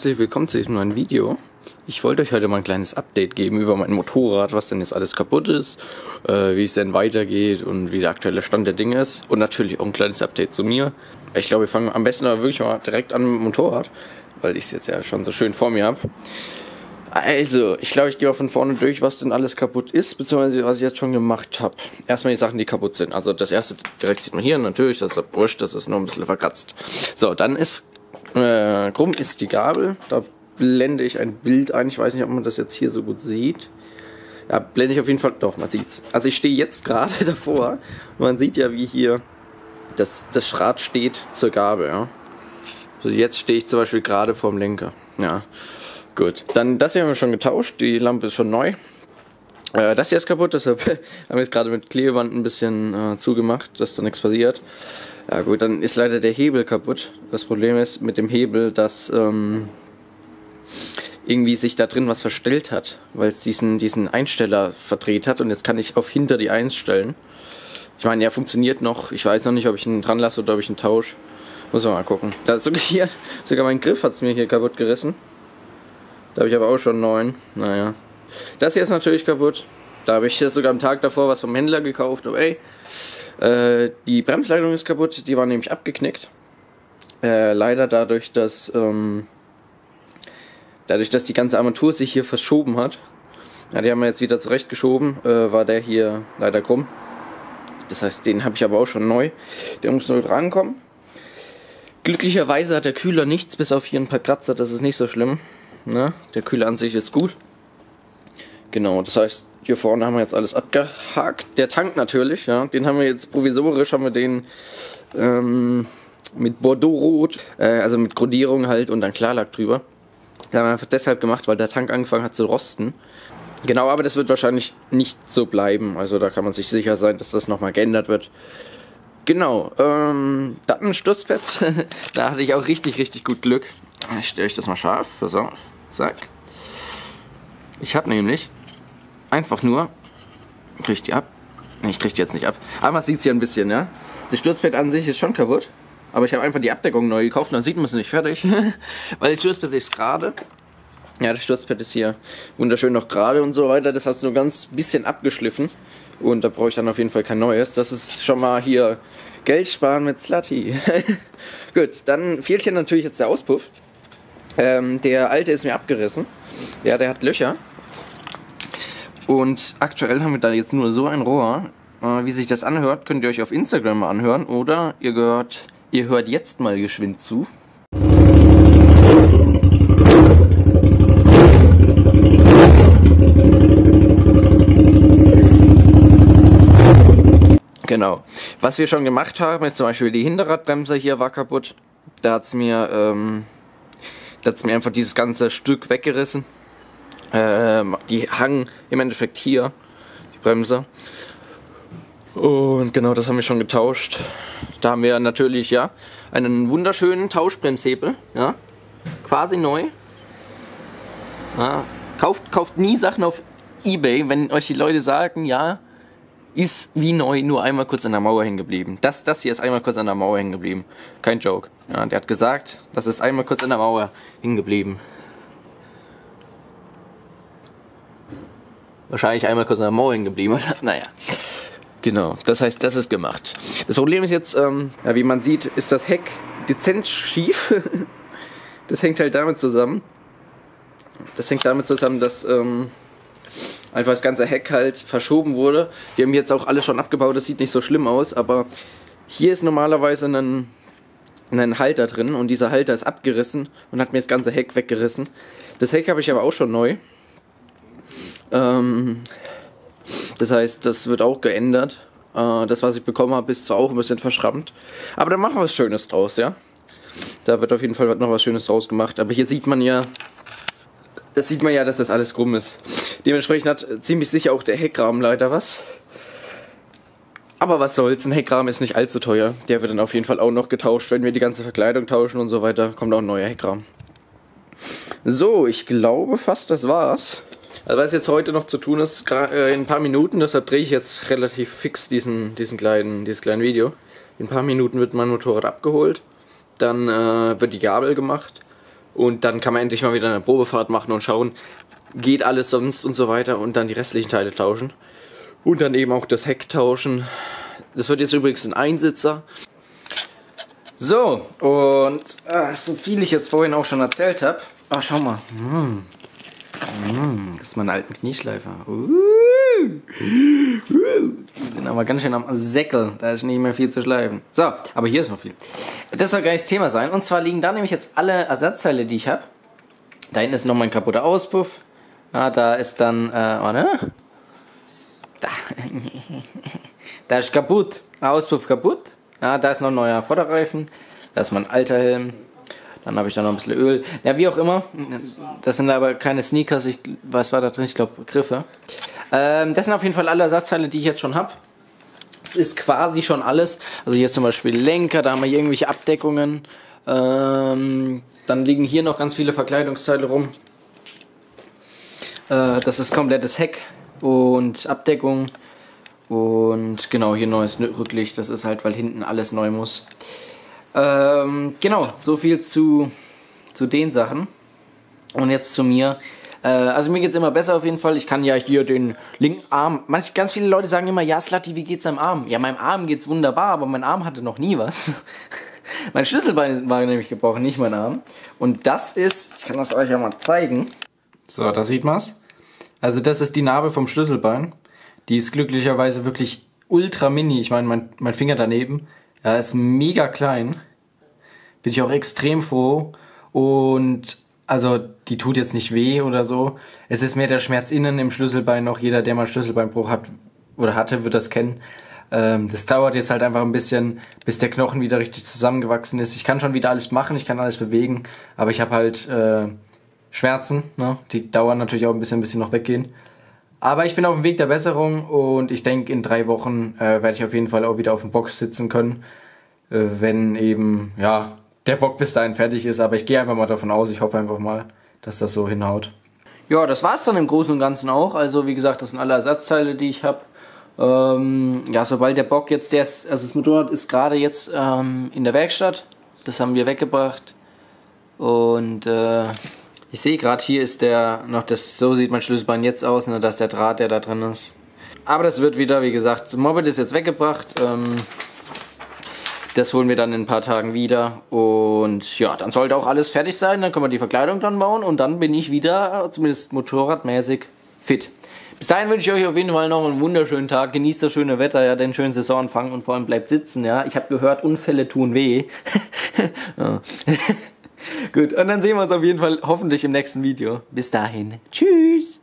herzlich willkommen zu diesem neuen Video. Ich wollte euch heute mal ein kleines Update geben über mein Motorrad, was denn jetzt alles kaputt ist, äh, wie es denn weitergeht und wie der aktuelle Stand der Dinge ist. Und natürlich auch ein kleines Update zu mir. Ich glaube, wir fangen am besten aber wirklich mal direkt an mit dem Motorrad, weil ich es jetzt ja schon so schön vor mir habe. Also, ich glaube, ich gehe mal von vorne durch, was denn alles kaputt ist, beziehungsweise was ich jetzt schon gemacht habe. Erstmal die Sachen, die kaputt sind. Also das erste direkt sieht man hier natürlich, das ist der Brüsch, das ist nur ein bisschen verkratzt. So, dann ist äh, krumm ist die Gabel. Da blende ich ein Bild ein. Ich weiß nicht, ob man das jetzt hier so gut sieht. Ja, blende ich auf jeden Fall. Doch, man sieht's. Also ich stehe jetzt gerade davor. Man sieht ja, wie hier das, das Rad steht zur Gabel. Ja. Also jetzt stehe ich zum Beispiel gerade vorm Lenker. Ja, gut. Dann das hier haben wir schon getauscht. Die Lampe ist schon neu. Äh, das hier ist kaputt, deshalb haben wir jetzt gerade mit Klebeband ein bisschen äh, zugemacht, dass da nichts passiert. Ja gut, dann ist leider der Hebel kaputt. Das Problem ist mit dem Hebel, dass ähm, irgendwie sich da drin was verstellt hat, weil es diesen, diesen Einsteller verdreht hat und jetzt kann ich auf hinter die 1 stellen. Ich meine, er funktioniert noch. Ich weiß noch nicht, ob ich ihn dran lasse oder ob ich ihn tausche. Muss man mal gucken. Da sogar hier, sogar mein Griff hat es mir hier kaputt gerissen. Da habe ich aber auch schon neun. Naja. Das hier ist natürlich kaputt. Da habe ich sogar am Tag davor was vom Händler gekauft. Aber ey, äh, die Bremsleitung ist kaputt, die war nämlich abgeknickt. Äh, leider dadurch, dass ähm, dadurch, dass die ganze Armatur sich hier verschoben hat. Ja, die haben wir jetzt wieder zurechtgeschoben, äh, war der hier leider krumm. Das heißt, den habe ich aber auch schon neu. Der muss nur rankommen. Glücklicherweise hat der Kühler nichts, bis auf hier ein paar Kratzer, das ist nicht so schlimm. Ne? Der Kühler an sich ist gut. Genau, das heißt, hier vorne haben wir jetzt alles abgehakt. Der Tank natürlich, ja, den haben wir jetzt provisorisch, haben wir den ähm, mit Bordeaux-Rot, äh, also mit Grundierung halt und dann Klarlack drüber. Das haben wir einfach deshalb gemacht, weil der Tank angefangen hat zu rosten. Genau, aber das wird wahrscheinlich nicht so bleiben. Also da kann man sich sicher sein, dass das nochmal geändert wird. Genau, ähm, Dattenstutzpads. da hatte ich auch richtig, richtig gut Glück. Ich stelle euch das mal scharf. Pass auf. Zack. Ich habe nämlich einfach nur. Krieg ich die ab? Ich krieg die jetzt nicht ab. Aber man sieht sie ein bisschen, ja. Das Sturzpad an sich ist schon kaputt. Aber ich habe einfach die Abdeckung neu gekauft dann sieht man es nicht fertig. Weil das Sturzpad ist gerade. Ja, das Sturzpad ist hier wunderschön noch gerade und so weiter. Das hast du nur ganz bisschen abgeschliffen. Und da brauche ich dann auf jeden Fall kein neues. Das ist schon mal hier Geld sparen mit Slutty. Gut, dann fehlt hier natürlich jetzt der Auspuff. Ähm, der alte ist mir abgerissen. Ja, der hat Löcher. Und aktuell haben wir da jetzt nur so ein Rohr. Äh, wie sich das anhört, könnt ihr euch auf Instagram mal anhören. Oder ihr gehört, ihr hört jetzt mal geschwind zu. Genau. Was wir schon gemacht haben, ist zum Beispiel die Hinterradbremse hier war kaputt. Da hat's mir, ähm, mir einfach dieses ganze Stück weggerissen. Ähm, die hangen im Endeffekt hier, die Bremse. Und genau das haben wir schon getauscht. Da haben wir natürlich ja einen wunderschönen Tauschbremshebel, ja, quasi neu. Ja, kauft, kauft nie Sachen auf eBay, wenn euch die Leute sagen, ja, ist wie neu, nur einmal kurz an der Mauer hängen geblieben. Das, das hier ist einmal kurz an der Mauer hängen geblieben. Kein Joke. Ja, der hat gesagt, das ist einmal kurz an der Mauer hängen geblieben. Wahrscheinlich einmal kurz der Mauer hängen geblieben. naja. Genau, das heißt, das ist gemacht. Das Problem ist jetzt, ähm, ja, wie man sieht, ist das Heck dezent schief. das hängt halt damit zusammen. Das hängt damit zusammen, dass ähm, einfach das ganze Heck halt verschoben wurde. Wir haben jetzt auch alles schon abgebaut, das sieht nicht so schlimm aus, aber hier ist normalerweise ein, ein Halter drin und dieser Halter ist abgerissen und hat mir das ganze Heck weggerissen. Das Heck habe ich aber auch schon neu. Ähm, das heißt, das wird auch geändert. Äh, das, was ich bekommen habe, ist zwar auch ein bisschen verschrammt. Aber da machen wir was Schönes draus, ja. Da wird auf jeden Fall noch was Schönes draus gemacht. Aber hier sieht man ja, das sieht man ja, dass das alles krumm ist. Dementsprechend hat ziemlich sicher auch der Heckrahmen leider was. Aber was soll's, ein Heckrahmen ist nicht allzu teuer. Der wird dann auf jeden Fall auch noch getauscht. Wenn wir die ganze Verkleidung tauschen und so weiter, kommt auch ein neuer Heckrahmen. So, ich glaube fast, das war's. Also was jetzt heute noch zu tun ist, äh, in ein paar Minuten, deshalb drehe ich jetzt relativ fix diesen, diesen kleinen, dieses kleine Video. In ein paar Minuten wird mein Motorrad abgeholt, dann äh, wird die Gabel gemacht Und dann kann man endlich mal wieder eine Probefahrt machen und schauen, geht alles sonst und so weiter und dann die restlichen Teile tauschen. Und dann eben auch das Heck tauschen. Das wird jetzt übrigens ein Einsitzer. So, und äh, so viel ich jetzt vorhin auch schon erzählt habe. Ah, schau mal. Mm. Mm, das ist mein alten Knieschleifer. Die sind aber ganz schön am Säckel. Da ist nicht mehr viel zu schleifen. So, aber hier ist noch viel. Das soll gar nicht das Thema sein. Und zwar liegen da nämlich jetzt alle Ersatzteile, die ich habe. Da hinten ist noch mein kaputter Auspuff. Ah, da ist dann, äh, oh ne? Da. da ist kaputt. Auspuff kaputt. Ja, da ist noch ein neuer Vorderreifen. Da ist mein alter Helm. Dann habe ich da noch ein bisschen Öl. Ja, wie auch immer. Das sind aber keine Sneakers. Ich, was war da drin? Ich glaube, Griffe. Ähm, das sind auf jeden Fall alle Ersatzteile, die ich jetzt schon habe. Es ist quasi schon alles. Also hier zum Beispiel Lenker, da haben wir hier irgendwelche Abdeckungen. Ähm, dann liegen hier noch ganz viele Verkleidungsteile rum. Äh, das ist komplettes Heck und Abdeckung. Und genau, hier neues Rücklicht. Das ist halt, weil hinten alles neu muss. Ähm, genau, so viel zu, zu den Sachen. Und jetzt zu mir. Äh, also mir geht's immer besser auf jeden Fall. Ich kann ja hier den linken Arm. Manch, ganz viele Leute sagen immer, ja Slatti, wie geht's am Arm? Ja, meinem Arm geht's wunderbar, aber mein Arm hatte noch nie was. mein Schlüsselbein war nämlich gebrochen, nicht mein Arm. Und das ist, ich kann das euch ja mal zeigen. So, da sieht man's. Also das ist die Narbe vom Schlüsselbein. Die ist glücklicherweise wirklich ultra mini. Ich meine, mein, mein Finger daneben, ja, ist mega klein. Bin ich auch extrem froh. Und also die tut jetzt nicht weh oder so. Es ist mehr der Schmerz innen im Schlüsselbein noch. Jeder, der mal Schlüsselbeinbruch hat oder hatte, wird das kennen. Ähm, das dauert jetzt halt einfach ein bisschen, bis der Knochen wieder richtig zusammengewachsen ist. Ich kann schon wieder alles machen, ich kann alles bewegen, aber ich habe halt äh, Schmerzen. Ne? Die dauern natürlich auch ein bisschen, bis sie noch weggehen. Aber ich bin auf dem Weg der Besserung und ich denke, in drei Wochen äh, werde ich auf jeden Fall auch wieder auf dem Box sitzen können, äh, wenn eben, ja, der Bock bis dahin fertig ist. Aber ich gehe einfach mal davon aus, ich hoffe einfach mal, dass das so hinhaut. Ja, das war's dann im Großen und Ganzen auch. Also, wie gesagt, das sind alle Ersatzteile, die ich habe. Ähm, ja, sobald der Bock jetzt, der ist, also das Motorrad ist gerade jetzt ähm, in der Werkstatt. Das haben wir weggebracht. Und äh, ich sehe gerade hier ist der noch das so sieht mein Schlüsselbein jetzt aus, ne, dass der Draht, der da drin ist. Aber das wird wieder, wie gesagt, Moped ist jetzt weggebracht. Ähm, das holen wir dann in ein paar Tagen wieder und ja, dann sollte auch alles fertig sein. Dann können wir die Verkleidung dann bauen und dann bin ich wieder, zumindest motorradmäßig, fit. Bis dahin wünsche ich euch auf jeden Fall noch einen wunderschönen Tag. Genießt das schöne Wetter, ja, den schönen Saisonanfang und vor allem bleibt sitzen, ja. Ich habe gehört, Unfälle tun weh. Gut, und dann sehen wir uns auf jeden Fall hoffentlich im nächsten Video. Bis dahin. Tschüss.